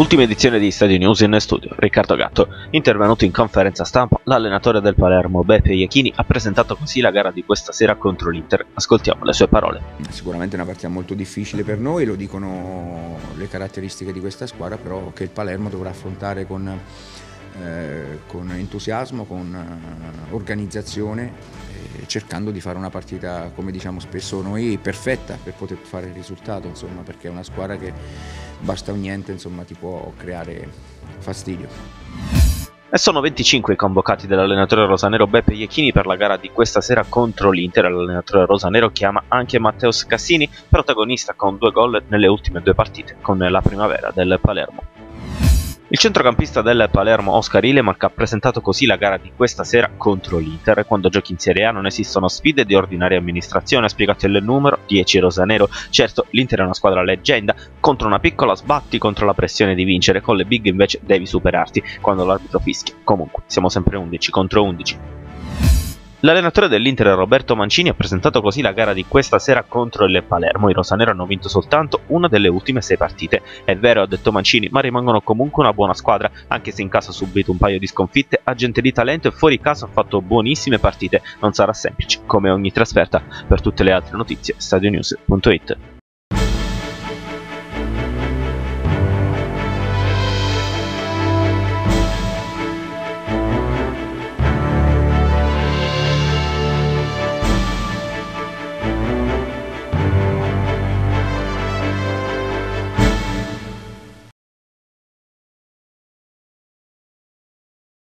Ultima edizione di Stadio News in studio, Riccardo Gatto. Intervenuto in conferenza stampa, l'allenatore del Palermo, Beppe Iachini, ha presentato così la gara di questa sera contro l'Inter. Ascoltiamo le sue parole. Sicuramente una partita molto difficile per noi, lo dicono le caratteristiche di questa squadra, però che il Palermo dovrà affrontare con, eh, con entusiasmo, con eh, organizzazione cercando di fare una partita, come diciamo spesso noi, perfetta per poter fare il risultato, insomma, perché è una squadra che basta un niente, insomma, ti può creare fastidio. E sono 25 i convocati dell'allenatore rosanero Beppe Iechini per la gara di questa sera contro l'Inter. L'allenatore rosanero chiama anche Matteos Cassini, protagonista con due gol nelle ultime due partite con la primavera del Palermo. Il centrocampista del Palermo Oscar Ilemac ha presentato così la gara di questa sera contro l'Inter. Quando giochi in Serie A non esistono sfide di ordinaria amministrazione, ha spiegato il numero 10 rosanero. Certo, l'Inter è una squadra leggenda, contro una piccola sbatti contro la pressione di vincere, con le big invece devi superarti quando l'arbitro fischia. Comunque, siamo sempre 11 contro 11. L'allenatore dell'Inter Roberto Mancini ha presentato così la gara di questa sera contro il Palermo. I rosanero hanno vinto soltanto una delle ultime sei partite. È vero, ha detto Mancini, ma rimangono comunque una buona squadra, anche se in casa ha subito un paio di sconfitte, ha gente di talento e fuori casa ha fatto buonissime partite. Non sarà semplice, come ogni trasferta. Per tutte le altre notizie, stadionews.it.